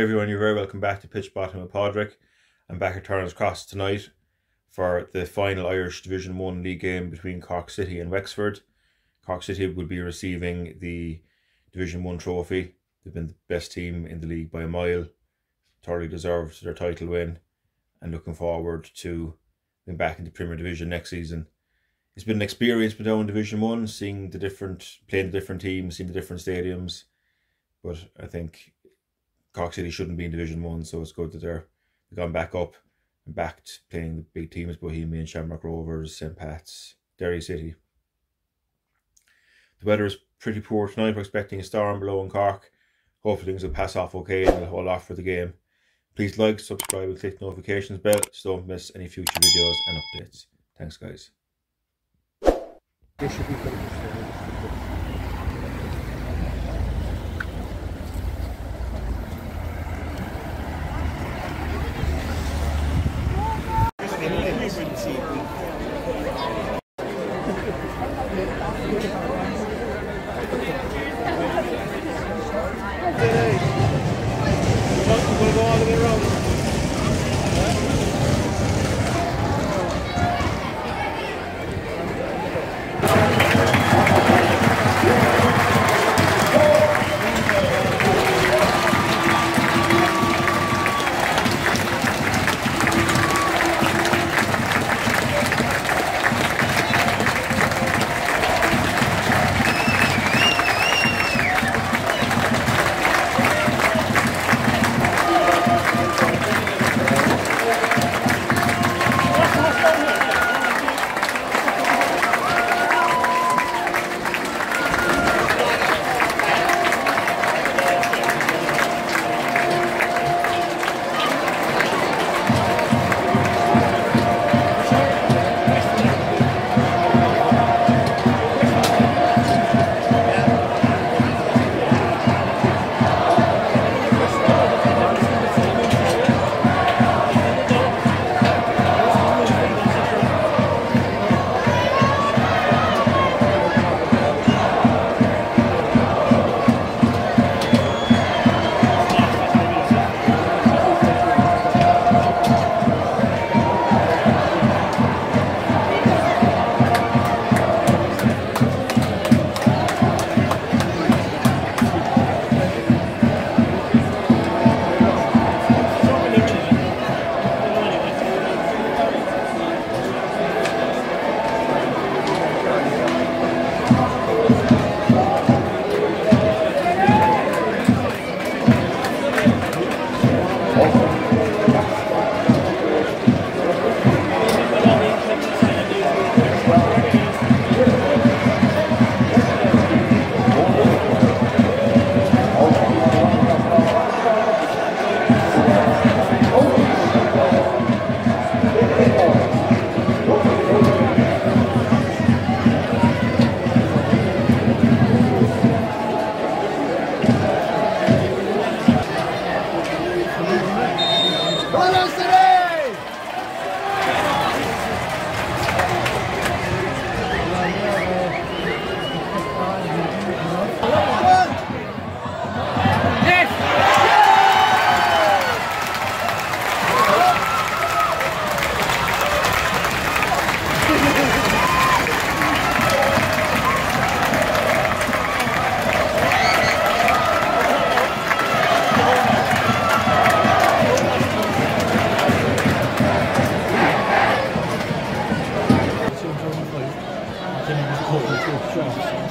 Hi everyone, you're very welcome back to Pitchspotting with Padraig. I'm back at Turner's Cross tonight for the final Irish Division 1 league game between Cork City and Wexford. Cork City will be receiving the Division 1 trophy. They've been the best team in the league by a mile, thoroughly deserved their title win, and looking forward to being back in the Premier Division next season. It's been an experience but down in Division 1, seeing the different, playing the different teams, seeing the different stadiums. But I think Cork City shouldn't be in Division One, so it's good that they're they've gone back up and back playing the big teams: Bohemian, Shamrock Rovers, St Pat's, Derry City. The weather is pretty poor tonight. We're expecting a storm below in Cork. Hopefully things will pass off okay and we'll hold off for the game. Please like, subscribe, and click the notifications bell so don't miss any future videos and updates. Thanks, guys.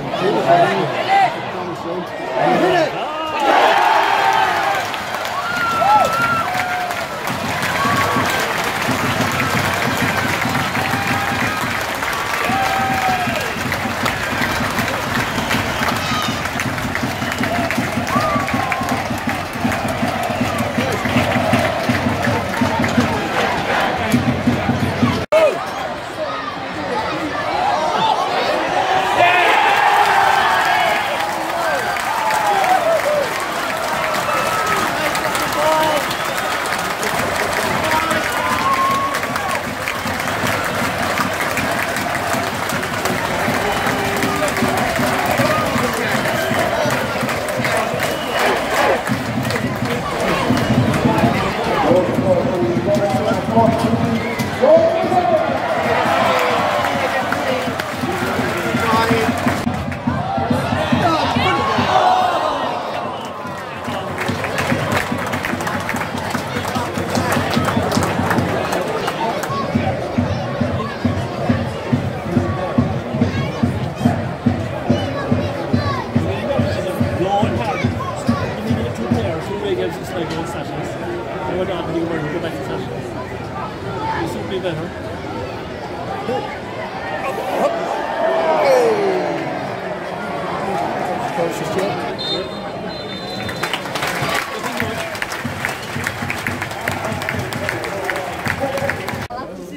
Yeah!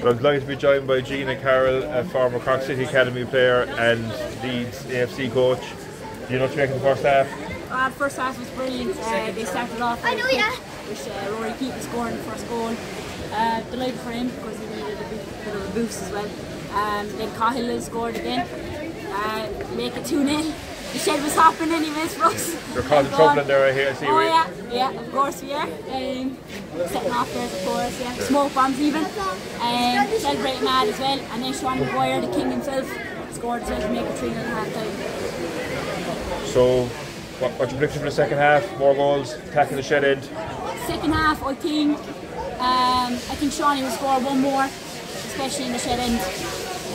But I'm delighted to be joined by Gina Carroll, a former Cork City Academy player and Leeds AFC coach. Do you know what you make of the first half? Uh, first half was brilliant. Uh, they started off I know, yeah. with uh, Rory Keating scoring the first goal. Uh, delighted for him because he needed a bit, bit of a boost as well. Um, then Cahill scored again. Uh, make it 2 0. The shed was hopping anyways for us. You're causing trouble in there, I hear. I see. Oh yeah, yeah, of course we are. Um, setting off there, of course, yeah. Smoke bombs even. Um, celebrating mad as well. And then Sean Maguire, the king himself, scored to make it 3 0 half time. So, what, what's your prediction for the second half? More goals, attacking the shed end. Second half, I think, um, I think Shawnee will score one more, especially in the shed end.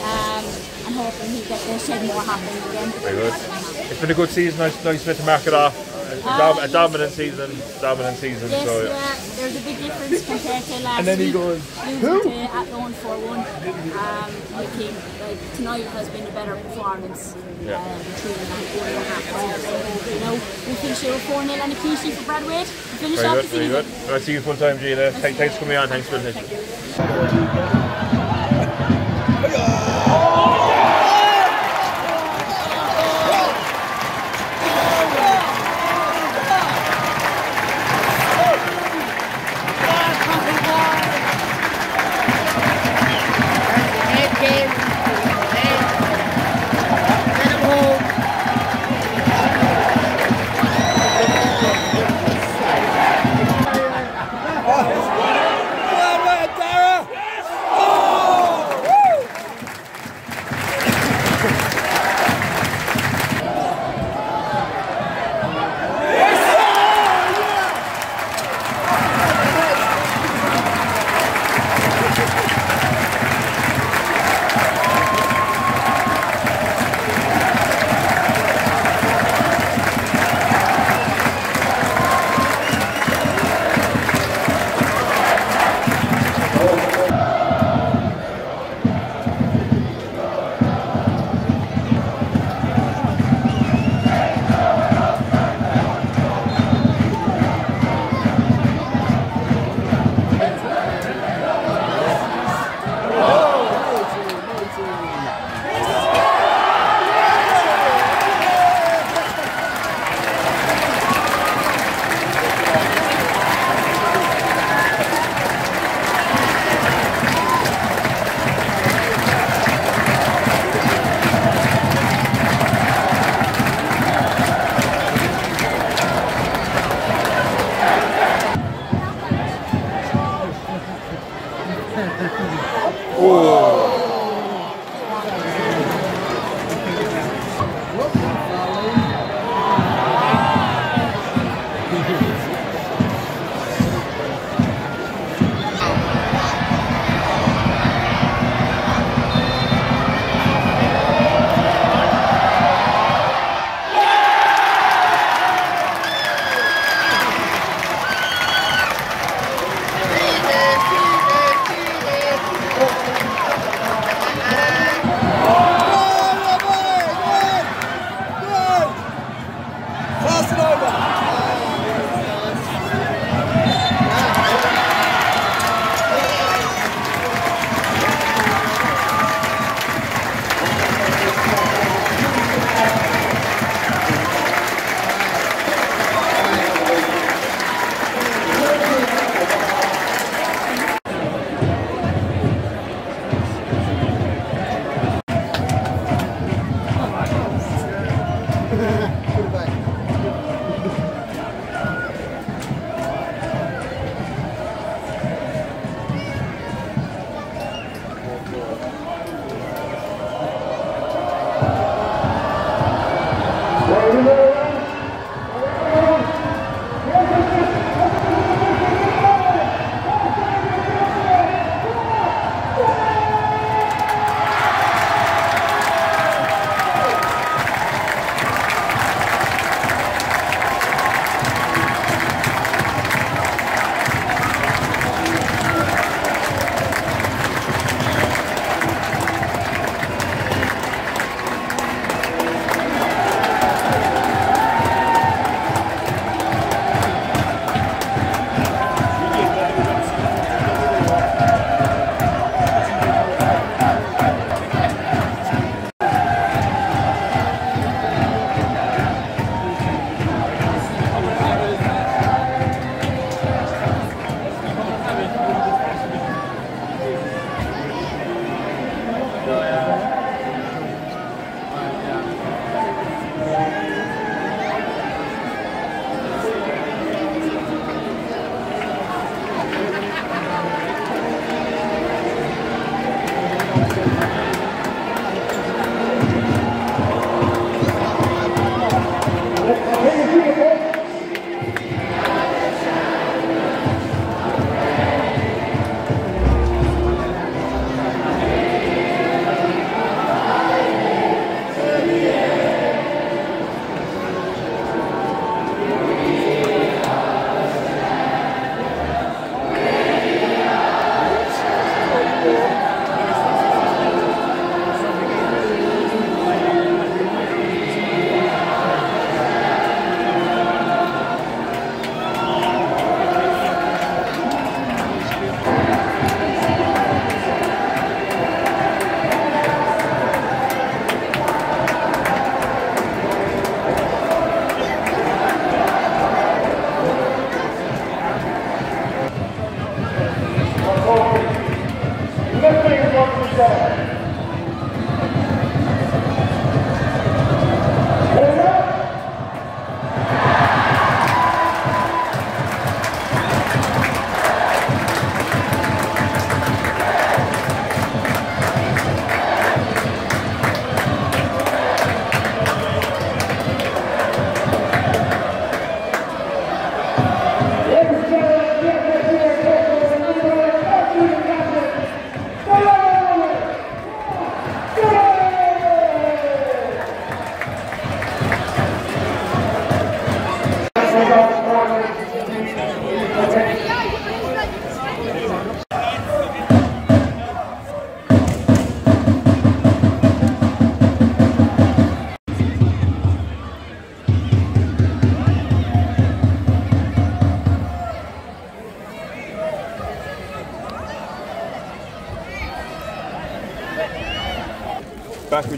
Um, and hoping he gets the shed more happening again. Very good. It's been a good season. Nice, nice bit to mark it off. A, dom- a yes. dominant season. Dominant season. Yes, so, yeah, there's a big difference compared to last And then he goes, losing to Athlone 4-1. Um, I think like, tonight has been a better performance. Yeah. Um, between the goal and a half time. So, you know, we finish here with 4 0 and a clean sheet for Brad Wade. We finish very off good. the Very season. good. I'll see you full time, Gina. Thank- Thanks for coming on. Thanks for the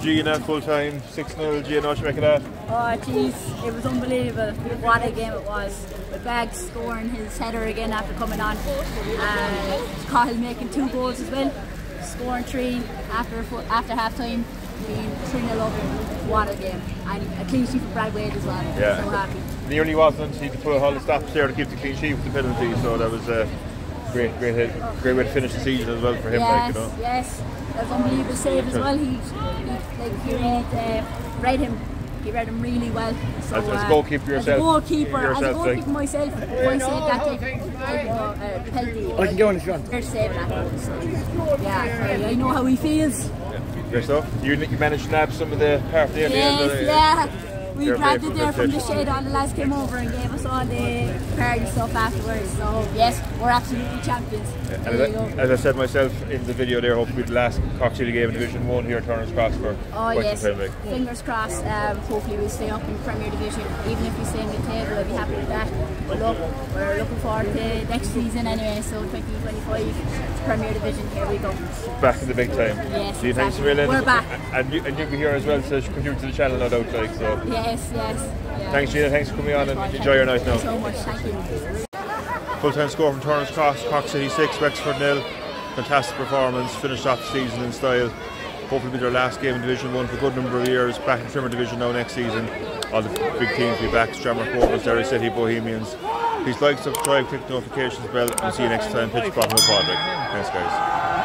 G at full time, 6 0. G, what you make of that? Oh jeez, it was unbelievable. What a game it was. With Bags scoring his header again after coming on. Uh, Cahill making two goals as well. Scoring three after after half time. Being 3 0 up. What a game. And a clean sheet for Brad Wade as well. Yeah. So happy. Nearly wasn't. He to put all the stops there to keep the clean sheet with the penalty, so that was a great, great, hit, great way to finish the season as well for him. Yes, like, you know. yes. That was unbelievable save as well. He, he like he read, uh, read him. He read him really well. So, As- as uh, goalkeeper as a yourself, goalkeeper, as a yourself, like- goalkeeper myself, I say that type, type of uh, penalty. I can go on if you want. They're saving that goal. So, yeah, I, I know how he feels. Great stuff. You, you managed to nab some of the half the end. Yes, yeah. We grabbed it from there the from the shade. All the lads came over and gave us all the party stuff afterwards. So yes, we're absolutely champions. You as, go. as I said myself in the video there, hopefully the last City game in Division 1 here at Turner's Cross for Oh quite yes, fingers crossed. Um, hopefully we'll stay up in Premier Division. Even if we stay in the table, I'll be happy with that. But look, we're looking forward to next season anyway. So 2025 Premier Division. Here we go. Back in the big time. Yes, thanks exactly. a million. We're back. And you, and you'll be here as well so to contribute to the channel, no doubt. Like, so. Yes, yes. Yeah. Thanks, Gina. Thanks for coming on and enjoy your night now. so much. Thank you. Full time score from Turner's Cross, Cork City 6, Wexford nil. Fantastic performance, finished off the season in style. Hopefully, be their last game in Division 1 for a good number of years. Back in Premier Division now next season. All the big teams will be back Shamrock Rovers, Derry City, Bohemians. Please like, subscribe, click the notifications bell, and see you next time. Pitchspotting of. Thanks, guys.